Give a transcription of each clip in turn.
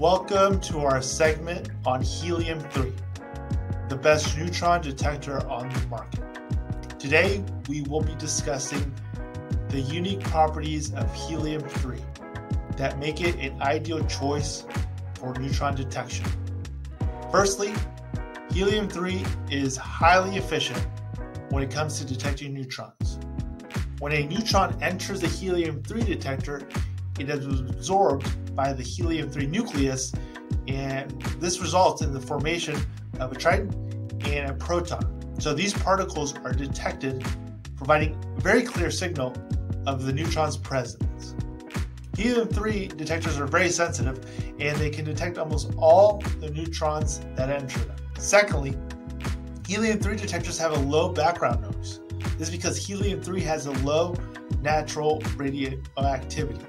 Welcome to our segment on helium 3, the best neutron detector on the market. Today, we will be discussing the unique properties of helium 3 that make it an ideal choice for neutron detection. Firstly, helium 3 is highly efficient when it comes to detecting neutrons. When a neutron enters the helium 3 detector, it is absorbed by the helium 3 nucleus, and this results in the formation of a triton and a proton. So these particles are detected, providing a very clear signal of the neutron's presence. Helium 3 detectors are very sensitive and they can detect almost all the neutrons that enter them. Secondly, helium 3 detectors have a low background noise. This is because helium 3 has a low natural radioactivity,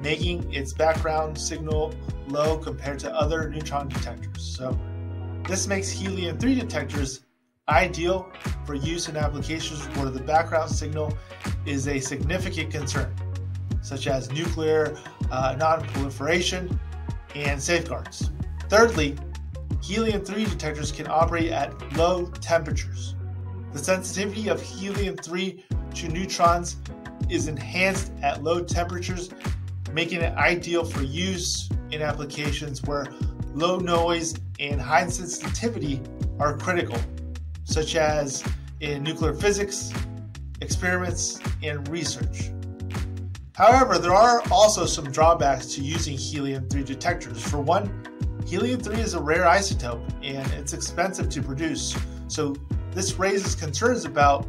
making its background signal low compared to other neutron detectors. So, this makes helium 3 detectors ideal for use in applications where the background signal is a significant concern, such as nuclear uh, non-proliferation and safeguards. Thirdly, helium 3 detectors can operate at low temperatures. The sensitivity of helium 3 to neutrons is enhanced at low temperatures, making it ideal for use in applications where low noise and high sensitivity are critical, such as in nuclear physics, experiments, and research. However, there are also some drawbacks to using helium 3 detectors. For one, helium 3 is a rare isotope and it's expensive to produce, so this raises concerns about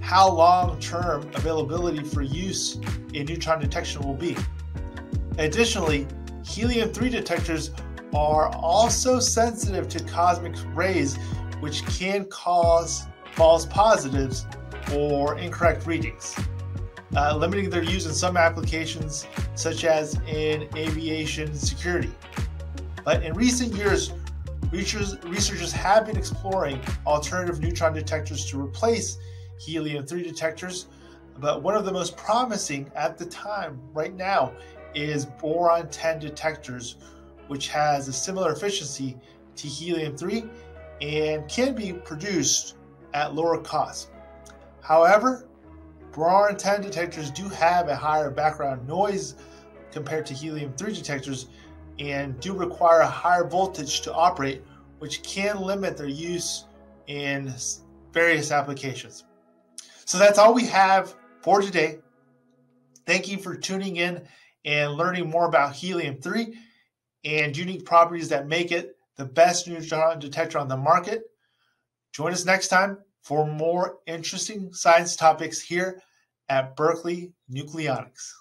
how long term availability for use in neutron detection will be. Additionally, helium 3 detectors are also sensitive to cosmic rays, which can cause false positives or incorrect readings, uh, limiting their use in some applications, such as in aviation security. But in recent years, researchers, have been exploring alternative neutron detectors to replace helium 3 detectors. But one of the most promising at the time, right now, is boron 10 detectors, which has a similar efficiency to helium 3 and can be produced at lower cost. However, boron 10 detectors do have a higher background noise compared to helium 3 detectors and do require a higher voltage to operate, which can limit their use in various applications. So that's all we have for today. Thank you for tuning in and learning more about helium 3 and unique properties that make it the best neutron detector on the market. Join us next time for more interesting science topics here at Berkeley Nucleonics.